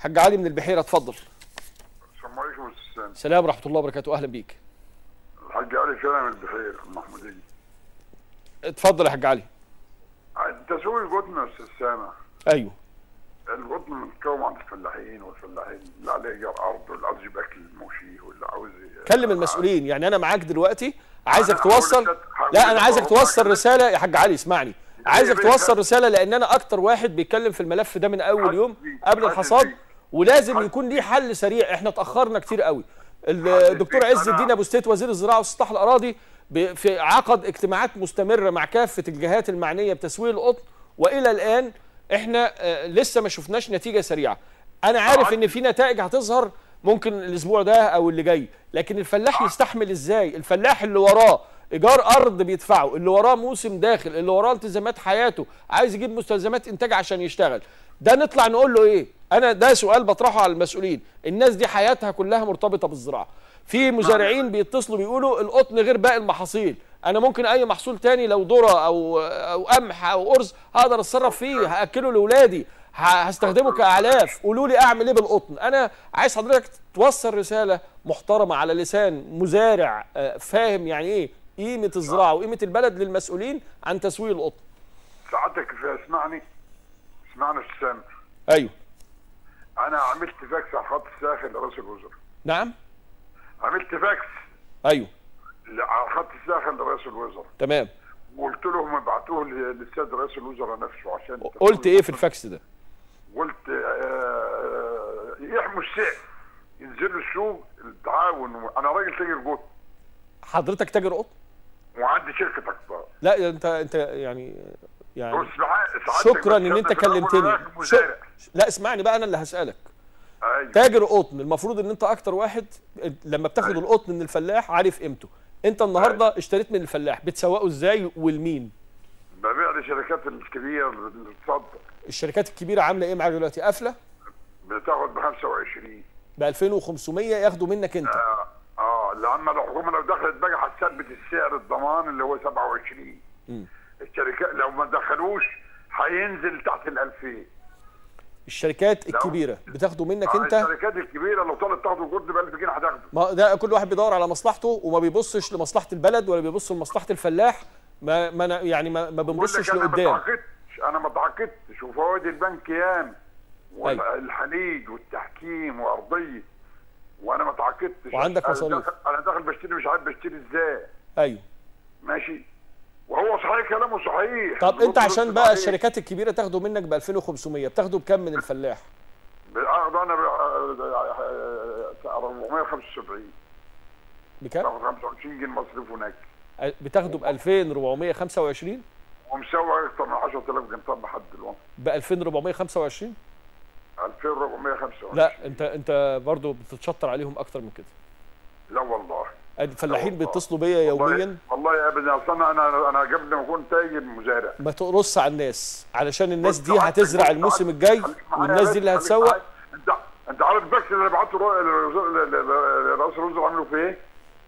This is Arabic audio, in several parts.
حاج علي من البحيرة اتفضل. السلام عليكم أستاذ سلام ورحمة الله وبركاته. أهلا بيك. الحاج علي فعلا من البحير المحموديه اتفضل يا حاج علي. تسويق القطن يا أستاذ سامع أيوه. القطن متكون عند الفلاحين والفلاحين اللي عليه ايجار أرض واللي عاوز يبقى أكل موشيه واللي عاوز كلم المسؤولين. يعني أنا معاك دلوقتي. عايزك توصل لا أنا عايزك توصل. رسالة. يا حاج علي اسمعني. عايزك بيه توصل رسالة لأن أنا أكتر واحد بيتكلم في الملف ده من أول يوم قبل الحصاد. ولازم يكون ليه حل سريع. إحنا اتأخرنا كتير قوي. الدكتور. عز الدين أبو ستيت وزير الزراعة واستصلاح الأراضي في عقد اجتماعات مستمرة مع كافة الجهات المعنية بتسويق القطن. وإلى الآن إحنا آه، لسه ما شفناش نتيجة سريعة. أنا عارف إن في نتائج هتظهر ممكن الأسبوع ده أو اللي جاي. لكن الفلاح يستحمل إزاي؟ الفلاح اللي وراه إيجار أرض بيدفعه اللي وراه موسم داخل اللي وراه التزامات حياته عايز يجيب مستلزمات إنتاج عشان يشتغل. ده نطلع نقول له إيه؟ أنا ده سؤال بطرحه على المسؤولين. الناس دي حياتها كلها مرتبطة بالزراعة. في مزارعين بيتصلوا بيقولوا القطن غير باقي المحاصيل. أنا ممكن أي محصول تاني لو ذرة أو أو قمح أو ارز هقدر أتصرف فيه هأكله لأولادي هستخدمه كأعلاف. قولوا لي أعمل إيه بالقطن؟ أنا عايز حضرتك توصل رسالة محترمة على لسان مزارع آه، فاهم يعني إيه قيمة الزراعة وقيمة البلد للمسؤولين عن تسويق القطن. سعادتك في اسمعني. اسمعني يا أستاذ سامع أيوه. أنا عملت فاكس على خط الساخن لرئيس الوزراء نعم. عملت فاكس. أيوه. على خط الساخن لرئيس الوزراء تمام. وقلت لهم ابعتوه للسيد رئيس الوزراء نفسه عشان قلت إيه في الفاكس ده؟ قلت آه، يحموا السعر ينزلوا السوق التعاون أنا راجل تاجر قطن حضرتك تاجر قطن وعندي شركة اقطار لا أنت أنت يعني يعني شكرا إن أنت كلمتني. لا اسمعني بقى أنا اللي هسألك. أيوة. تاجر قطن المفروض إن أنت أكتر واحد لما بتاخد أيوة. القطن من الفلاح عارف قيمته. أنت النهارده اشتريت من الفلاح بتسوقه إزاي والمين؟ ببيع للشركات الكبيره اللي بتصدر الشركات الكبيرة عاملة إيه معاك دلوقتي؟ قافلة؟ بتاخد ب 25 ب 2500 ياخدوا منك أنت. آه آه لما الحكومة لو دخلت بقى هتثبت السعر الضمان اللي هو 27 مم. الشركات لو ما دخلوش هينزل تحت ال 2000 الشركات. الكبيرة بتاخدوا منك آه، انت؟ الشركات الكبيرة لو طلبت تاخد الجرد ب 1000 جنيه هتاخده. ما ده كل واحد بيدور على مصلحته وما بيبصش لمصلحة البلد ولا بيبص لمصلحة الفلاح. ما, ما يعني ما, ما بنبصش لك أنا ما لقدام. تعاقدتش. أنا ما تعاقدتش. وفوائد البنك يام أيوة. والحليج والتحكيم وأرضية. وأنا ما تعاقدتش. وعندك مصاريف. أنا داخل بشتري مش عارف بشتري إزاي. أيوه. ماشي. وهو صحيح كلامه صحيح. طب انت عشان بقى. الشركات الكبيرة تاخده منك ب 2500 بتاخده بكام من الفلاح؟ باخد أنا ب 475 بكام؟ باخد 25 جنيه مصروف هناك. بتاخده ب 2425 ومسوي أكتر من 10000 جنيه لحد دلوقتي. ب 2425 2425 لا انت انت برضه بتتشطر عليهم أكتر من كده. لا والله. الفلاحين. بيتصلوا بيا يوميا والله والله يا ابني أصل أنا أنا قبل ما أكون تاجر مزارع ما تقرص على الناس علشان الناس دي هتزرع الموسم الجاي والناس بس، دي اللي هتسوق. انت أنت عارف البكس اللي بعته لرئيس الوزراء عملوا فيه إيه؟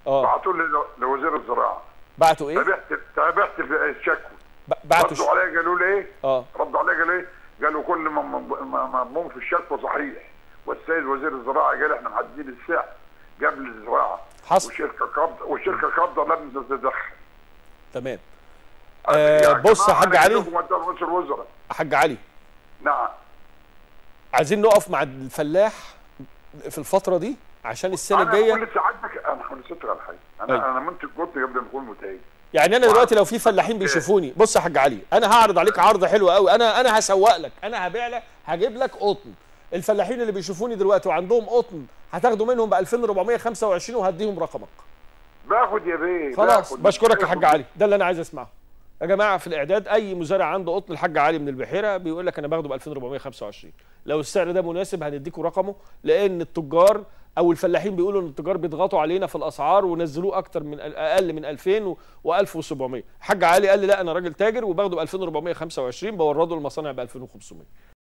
آه بعتوا لوزير الزراعة بعتوا إيه تابعت تابعت الشكوى بعتوا ردوا. عليا قالوا لي إيه؟ آه ردوا عليا قالوا إيه؟ قالوا كل ما ما- مضمون في الشكوى صحيح والسيد وزير الزراعة قال إحنا محددين السعر قبل الزراعة حصل. والشركة قابضه والشركة قابضه لم تتدخل. تمام. آه يا بص يا حاج علي. حاج علي. نعم. عايزين نقف مع الفلاح في الفترة دي عشان السنة أنا الجاية؟ هقول لسعادتك أنا هقول لسعادتك على حاجة أنا أيوة. أنا منتج قطن قبل ما أكون يعني أنا دلوقتي لو في فلاحين بيشوفوني بص يا حاج علي أنا هعرض عليك عرض حلو قوي أنا أنا هسوق لك. أنا هبيع لك هجيب لك قطن. الفلاحين اللي بيشوفوني دلوقتي وعندهم قطن هتاخدوا منهم ب 2425 وهديهم رقمك. باخد يا بيه خلاص باخد. بشكرك يا حاج. علي. ده اللي أنا عايز أسمعه. يا جماعة في الإعداد أي مزارع عنده قطن الحاج علي من البحيرة بيقول لك أنا باخده ب 2425 لو السعر ده مناسب هنديكوا رقمه لأن التجار أو الفلاحين بيقولوا إن التجار بيضغطوا علينا في الأسعار ونزلوه أكتر من أقل من 2000 و1700 الحاج علي قال لي لا أنا راجل تاجر وباخده ب 2425 بورده المصانع ب 2500